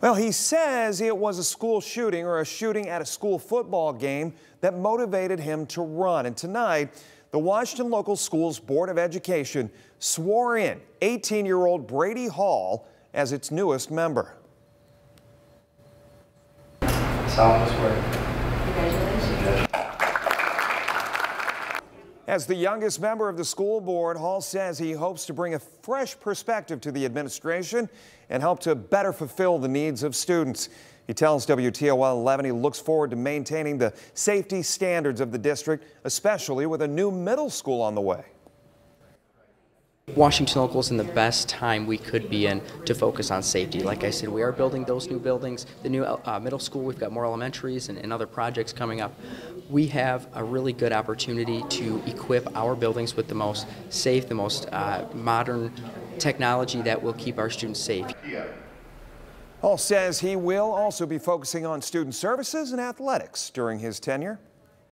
Well, he says it was a school shooting or a shooting at a school football game that motivated him to run. And tonight, the Washington Local Schools Board of Education swore in 18 year old Brady Hall as its newest member. solemnly swear. As the youngest member of the school board, Hall says he hopes to bring a fresh perspective to the administration and help to better fulfill the needs of students. He tells WTOL 11 he looks forward to maintaining the safety standards of the district, especially with a new middle school on the way. Washington Local is in the best time we could be in to focus on safety. Like I said, we are building those new buildings, the new uh, middle school, we've got more elementaries and, and, other projects coming up. We have a really good opportunity to equip our buildings with the most safe, the most uh, modern technology that will keep our students safe. Hall says he will also be focusing on student services and athletics during his tenure.